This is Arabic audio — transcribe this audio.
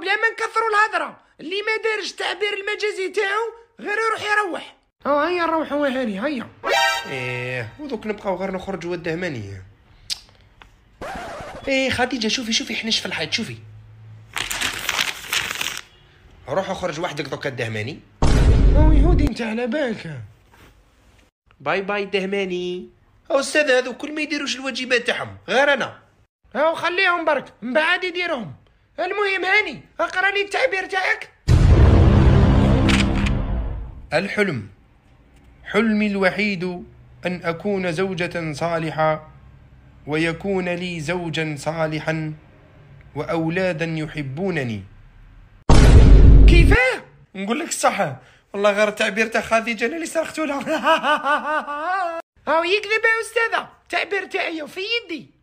بلا ما نكثروا الهضرة. اللي ما دارش التعبير المجازي تاعو غير يروح يروح. آه هيا نروحوا هاني هيا. إيه ودوك نبقاو غير نخرجوا والدهمانية إيه خديجة شوفي شوفي حنش في الحيط شوفي. روح اخرج وحدك دوكا الدهماني أو يهودي أنت على بالك. bye bye دهماني. أو أستاذ هذو كل ما يديروش الواجبات تاعهم غير أنا. أو خليهم برك من بعد يديرهم. المهم هاني اقرا لي التعبير تاعك الحلم. حلمي الوحيد أن أكون زوجة صالحة ويكون لي زوجا صالحا وأولادا يحبونني. كيفاه نقول لك الصح. والله غير التعبير تاع خديجة أنا اللي سرقتو لها. أو يكذب يا أستاذة. تعبير تاعي في يدي.